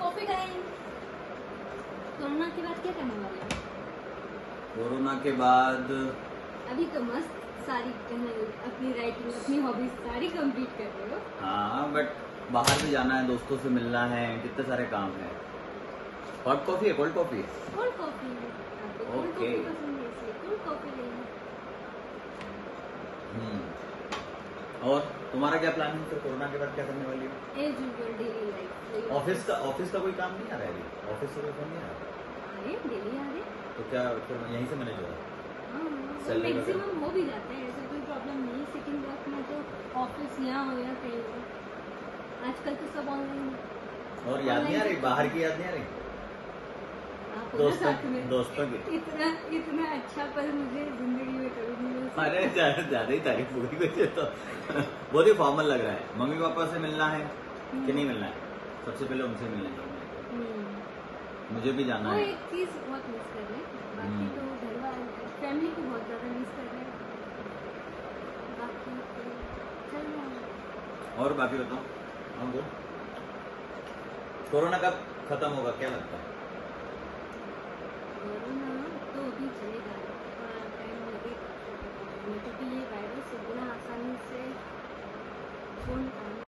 Coffee corona के बाद क्या करने वाले कोरोना के बाद अभी तो मस्त सारी अपनी राइटिंग अपनी हॉबीज सारी कंप्लीट कर रहे हो। हाँ बट बाहर भी जाना है दोस्तों से मिलना है कितने सारे काम है। हॉट कॉफ़ी है कोल्ड कॉफ़ी है? कोल्ड कॉफ़ी कोल्ड है हम्म। और तुम्हारा क्या प्लान है फिर कोरोना के बाद क्या करने वाली हो? एज यूजुअल डेली ऑफ़िस का ऑफ़िस का कोई काम नहीं आ रहा है ऑफ़िस से कोई फ़ोन नहीं आ रहा? अरे डेली आ रहे। तो क्या फिर यहीं से मैनेज होगा? Salary वगैरह? मैक्सिमम हो भी जाता है ऐसा कोई प्रॉब्लम नहीं। सिटिंग वर्क में तो ऑफ़िस यहाँ हो या कहीं हो। आजकल तो सब ऑनलाइन और याद नहीं आ रही? बाहर की याद नहीं आ रही? हो दोस्तों दोस्तों की। इतना इतना अच्छा पल मुझे ज़िंदगी में कभी नहीं अरे ज़्यादा ही तारीफ़ हो गई तो। बहुत ही फॉर्मल लग रहा है। मम्मी पापा से मिलना है कि नहीं मिलना है? सबसे पहले उनसे मिलना है हम्म। मुझे भी जाना वो है। एक चीज़ बहुत मिस कर रहे हैं। बाकी हम्म। तो घर वाले फैमिली को बहुत ज़्यादा मिस कर रहे हैं। बाकी तो चल और बाकी बताओ। हम बोल। कोरोना कब खत्म होगा क्या लगता है? कोरोना तो अभी चलेगा। टाइम लगेगा क्योंकि ये वायरस इतना आसानी से